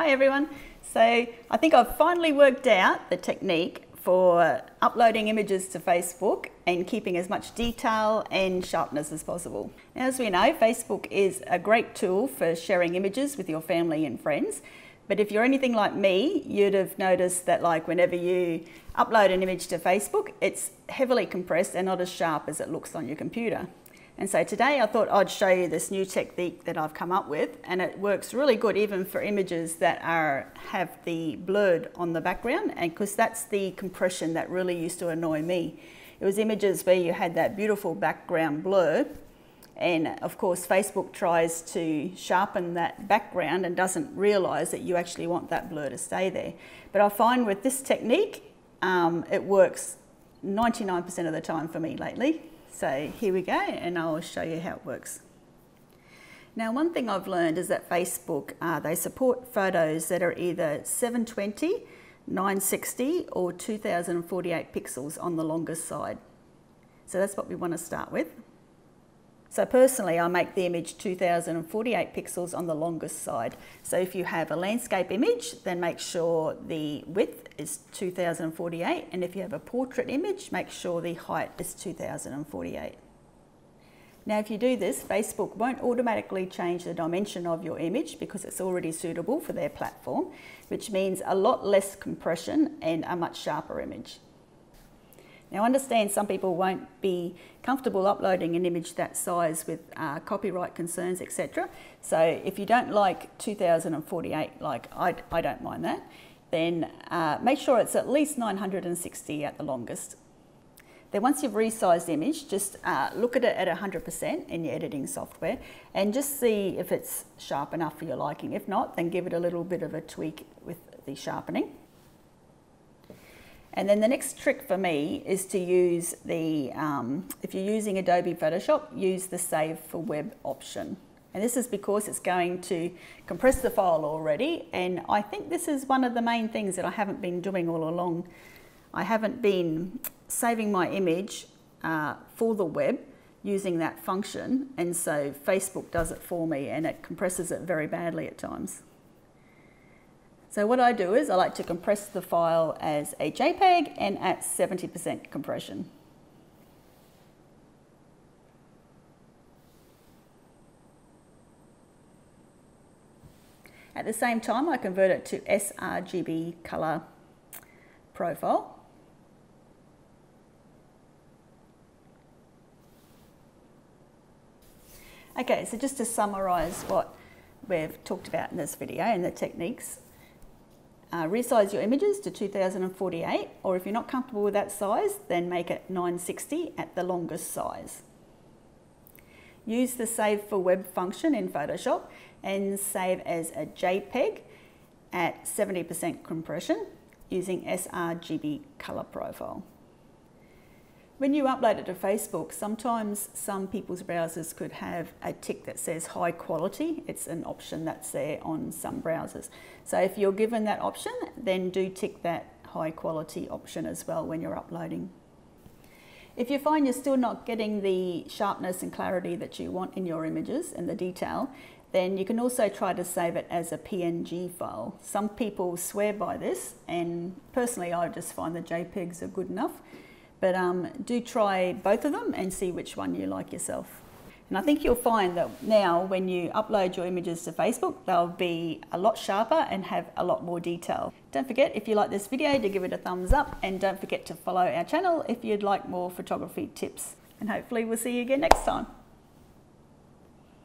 Hi everyone. So I think I've finally worked out the technique for uploading images to Facebook and keeping as much detail and sharpness as possible. Now, as we know, Facebook is a great tool for sharing images with your family and friends. But if you're anything like me, you'd have noticed that like whenever you upload an image to Facebook, it's heavily compressed and not as sharp as it looks on your computer. And so today I thought I'd show you this new technique that I've come up with and it works really good even for images that are have the blurred on the background and because that's the compression that really used to annoy me. It was images where you had that beautiful background blur and of course Facebook tries to sharpen that background and doesn't realise that you actually want that blur to stay there. But I find with this technique um, it works 99% of the time for me lately. So here we go and I'll show you how it works. Now one thing I've learned is that Facebook, uh, they support photos that are either 720, 960 or 2048 pixels on the longest side. So that's what we want to start with. So personally, I make the image 2048 pixels on the longest side. So if you have a landscape image, then make sure the width is 2048. And if you have a portrait image, make sure the height is 2048. Now, if you do this, Facebook won't automatically change the dimension of your image because it's already suitable for their platform, which means a lot less compression and a much sharper image. Now understand some people won't be comfortable uploading an image that size with uh, copyright concerns, etc. So if you don't like 2048, like I, I don't mind that, then uh, make sure it's at least 960 at the longest. Then once you've resized the image, just uh, look at it at 100% in your editing software and just see if it's sharp enough for your liking. If not, then give it a little bit of a tweak with the sharpening. And then the next trick for me is to use the, um, if you're using Adobe Photoshop, use the Save for Web option. And this is because it's going to compress the file already. And I think this is one of the main things that I haven't been doing all along. I haven't been saving my image uh, for the web using that function. And so Facebook does it for me and it compresses it very badly at times. So what I do is I like to compress the file as a JPEG and at 70% compression. At the same time, I convert it to sRGB color profile. Okay, so just to summarize what we've talked about in this video and the techniques, uh, resize your images to 2048 or if you're not comfortable with that size then make it 960 at the longest size. Use the save for web function in Photoshop and save as a JPEG at 70% compression using sRGB color profile. When you upload it to Facebook, sometimes some people's browsers could have a tick that says high quality. It's an option that's there on some browsers. So if you're given that option, then do tick that high quality option as well when you're uploading. If you find you're still not getting the sharpness and clarity that you want in your images and the detail, then you can also try to save it as a PNG file. Some people swear by this and personally I just find the JPEGs are good enough. But um, do try both of them and see which one you like yourself. And I think you'll find that now when you upload your images to Facebook, they'll be a lot sharper and have a lot more detail. Don't forget, if you like this video, to give it a thumbs up and don't forget to follow our channel if you'd like more photography tips. And hopefully we'll see you again next time.